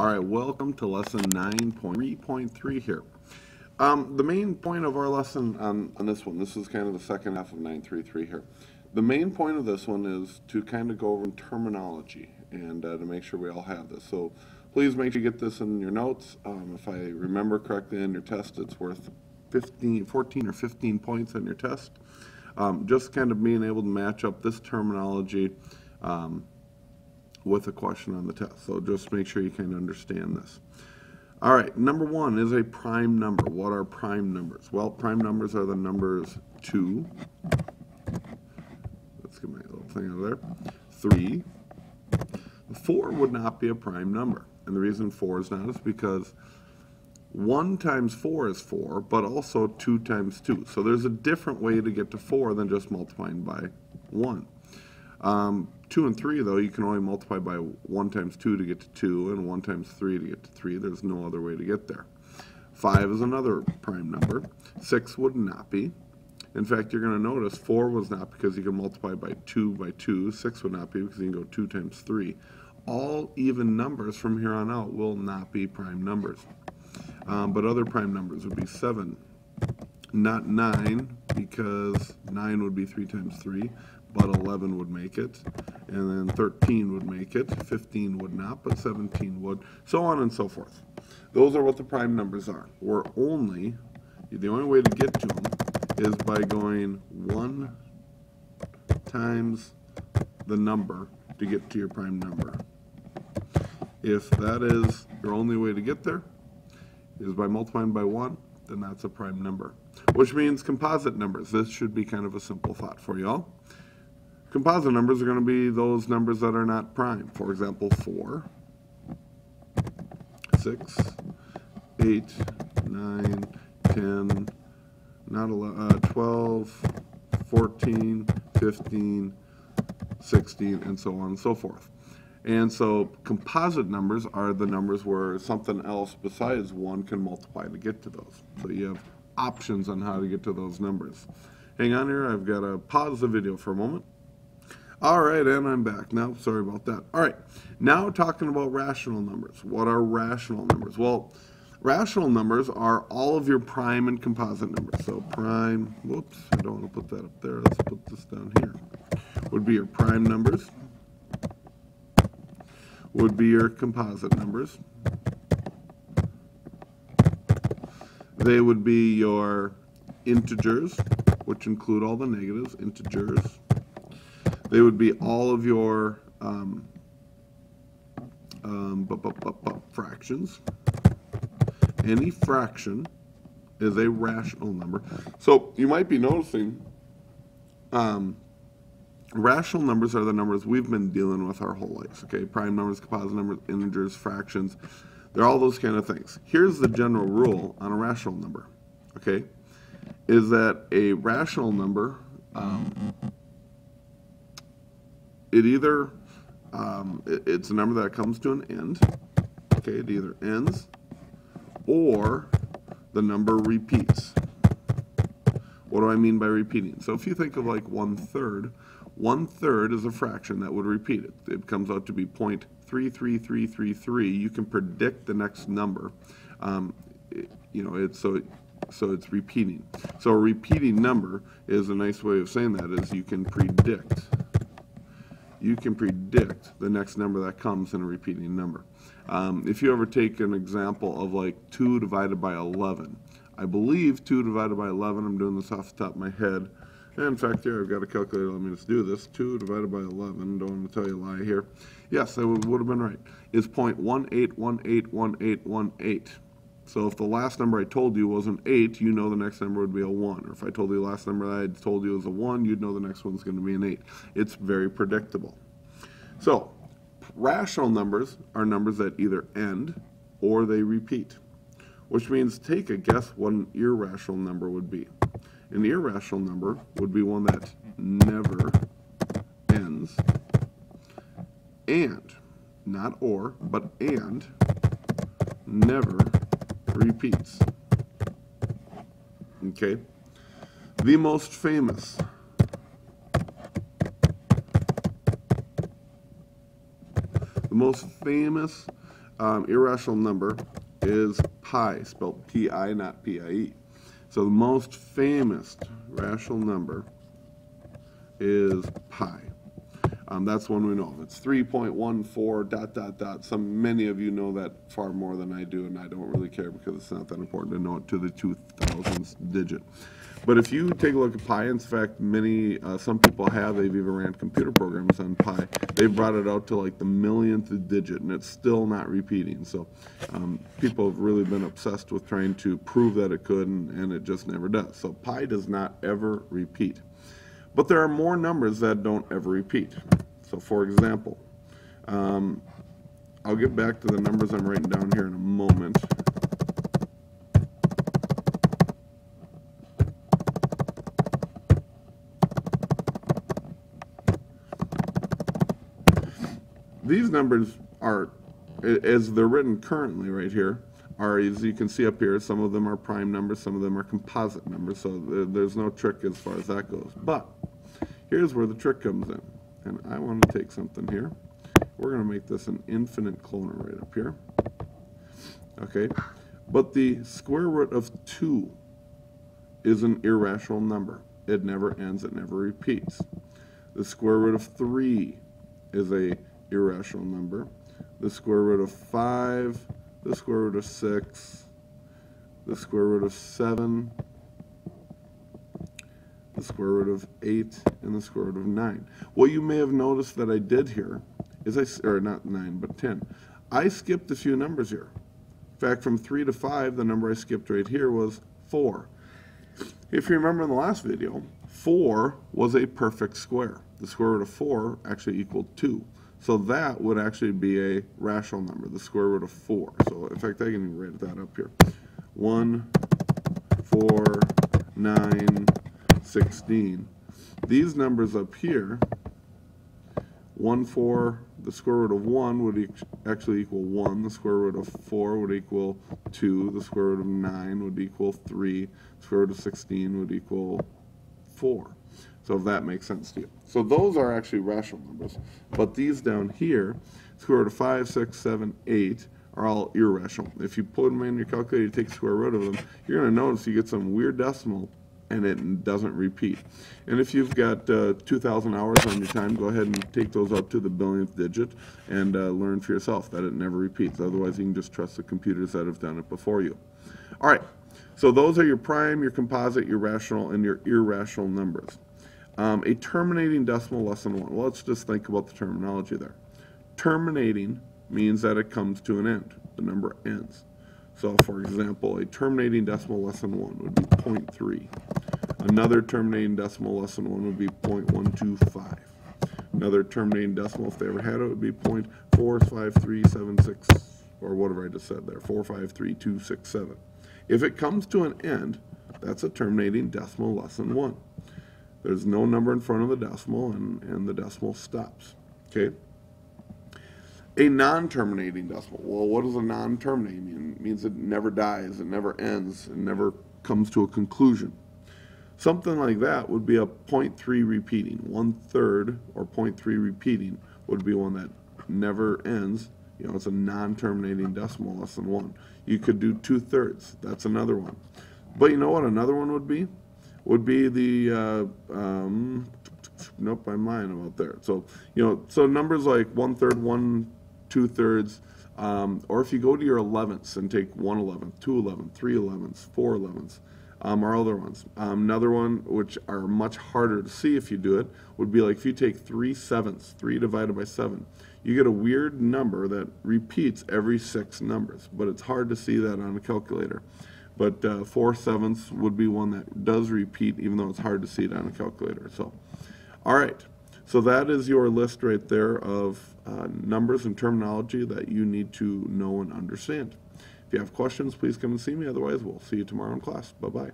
All right, welcome to lesson 9.3.3 here. Um, the main point of our lesson on, on this one, this is kind of the second half of 9.3.3 here. The main point of this one is to kind of go over terminology and uh, to make sure we all have this. So please make sure you get this in your notes. Um, if I remember correctly in your test, it's worth 15, 14 or 15 points on your test. Um, just kind of being able to match up this terminology um, with a question on the test. So just make sure you kind of understand this. All right, number one is a prime number. What are prime numbers? Well, prime numbers are the numbers 2, let's get my little thing over there, 3, 4 would not be a prime number. And the reason 4 is not is because 1 times 4 is 4, but also 2 times 2. So there's a different way to get to 4 than just multiplying by 1. Um, 2 and 3, though, you can only multiply by 1 times 2 to get to 2, and 1 times 3 to get to 3. There's no other way to get there. 5 is another prime number. 6 would not be. In fact, you're going to notice 4 was not because you can multiply by 2 by 2. 6 would not be because you can go 2 times 3. All even numbers from here on out will not be prime numbers. Um, but other prime numbers would be 7, not 9, because 9 would be 3 times 3, but 11 would make it, and then 13 would make it, 15 would not, but 17 would, so on and so forth. Those are what the prime numbers are. We're only, the only way to get to them is by going 1 times the number to get to your prime number. If that is your only way to get there, is by multiplying by 1, then that's a prime number. Which means composite numbers. This should be kind of a simple thought for y'all. Composite numbers are going to be those numbers that are not prime. For example, 4, 6, 8, 9, 10, not 11, uh, 12, 14, 15, 16, and so on and so forth. And so composite numbers are the numbers where something else besides 1 can multiply to get to those. So you have options on how to get to those numbers. Hang on here, I've got to pause the video for a moment. All right, and I'm back. Now, sorry about that. All right, now talking about rational numbers. What are rational numbers? Well, rational numbers are all of your prime and composite numbers. So prime, whoops, I don't want to put that up there. Let's put this down here. Would be your prime numbers would be your composite numbers. They would be your integers, which include all the negatives, integers. They would be all of your um, um, fractions. Any fraction is a rational number. So you might be noticing um, Rational numbers are the numbers we've been dealing with our whole lives, okay? Prime numbers, composite numbers, integers, fractions. They're all those kind of things. Here's the general rule on a rational number, okay? Is that a rational number, um, it either, um, it, it's a number that comes to an end, okay? It either ends or the number repeats. What do I mean by repeating? So if you think of like one third, one third is a fraction that would repeat it. It comes out to be 0.33333. You can predict the next number. Um, it, you know, it's so so it's repeating. So a repeating number is a nice way of saying that is you can predict. You can predict the next number that comes in a repeating number. Um, if you ever take an example of like 2 divided by 11, I believe 2 divided by 11, I'm doing this off the top of my head, in fact, here I've got a calculator. Let me just do this. 2 divided by 11. Don't want to tell you a lie here. Yes, I would, would have been right. Is 0.18181818. So if the last number I told you was an 8, you know the next number would be a 1. Or if I told you the last number I told you was a 1, you'd know the next one's going to be an 8. It's very predictable. So rational numbers are numbers that either end or they repeat, which means take a guess what an irrational number would be. An irrational number would be one that never ends and, not or, but and, never repeats. Okay? The most famous the most famous um, irrational number is pi, spelled P-I, not P-I-E. So the most famous rational number is pi. Um, that's one we know of. It's 3.14 dot dot dot. Some many of you know that far more than I do, and I don't really care because it's not that important to know it to the two thousandths digit. But if you take a look at pi, in fact, many uh, some people have. They've even ran computer programs on pi. They've brought it out to like the millionth digit, and it's still not repeating. So um, people have really been obsessed with trying to prove that it could, and, and it just never does. So pi does not ever repeat. But there are more numbers that don't ever repeat. So for example, um, I'll get back to the numbers I'm writing down here in a moment. These numbers are, as they're written currently right here, are, as you can see up here, some of them are prime numbers, some of them are composite numbers, so there's no trick as far as that goes. But here's where the trick comes in. And I want to take something here. We're going to make this an infinite cloner right up here. Okay, but the square root of 2 is an irrational number. It never ends, it never repeats. The square root of 3 is a irrational number. The square root of 5 the square root of 6, the square root of 7, the square root of 8, and the square root of 9. What you may have noticed that I did here is I, or not 9, but 10. I skipped a few numbers here. In fact, from 3 to 5, the number I skipped right here was 4. If you remember in the last video, 4 was a perfect square. The square root of 4 actually equaled 2. So that would actually be a rational number, the square root of 4. So in fact, I can write that up here. 1, 4, 9, 16. These numbers up here, 1, 4, the square root of 1 would e actually equal 1. The square root of 4 would equal 2. The square root of 9 would equal 3. The square root of 16 would equal 4. So if that makes sense to you. So those are actually rational numbers. But these down here, square root of 5, 6, 7, 8, are all irrational. If you put them in your calculator, you take the square root of them, you're going to notice you get some weird decimal and it doesn't repeat. And if you've got uh, 2,000 hours on your time, go ahead and take those up to the billionth digit and uh, learn for yourself that it never repeats. Otherwise, you can just trust the computers that have done it before you. All right, so those are your prime, your composite, your rational, and your irrational numbers. Um, a terminating decimal less than 1. Well, let's just think about the terminology there. Terminating means that it comes to an end. The number ends. So, for example, a terminating decimal less than 1 would be 0.3. Another terminating decimal less than 1 would be 0.125. Another terminating decimal, if they ever had it, would be 0.45376, or whatever I just said there, 453.267. If it comes to an end, that's a terminating decimal less than 1. There's no number in front of the decimal, and, and the decimal stops. Okay? A non-terminating decimal. Well, what does a non-terminating mean? It means it never dies, it never ends, it never comes to a conclusion. Something like that would be a 0.3 repeating. One third or 0.3 repeating would be one that never ends. You know, it's a non-terminating decimal, less than one. You could do two thirds. That's another one. But you know what another one would be? Would be the, uh, um, nope, I'm lying about there. So, you know, so numbers like one third, one, two thirds, um, or if you go to your elevenths and take one eleventh, two elevenths, three elevenths, four elevenths, um, are other ones. Um, another one, which are much harder to see if you do it, would be like if you take three sevenths, three divided by seven, you get a weird number that repeats every six numbers, but it's hard to see that on a calculator. But uh, four sevenths would be one that does repeat, even though it's hard to see it on a calculator. So, all right. So that is your list right there of uh, numbers and terminology that you need to know and understand. If you have questions, please come and see me. Otherwise, we'll see you tomorrow in class. Bye-bye.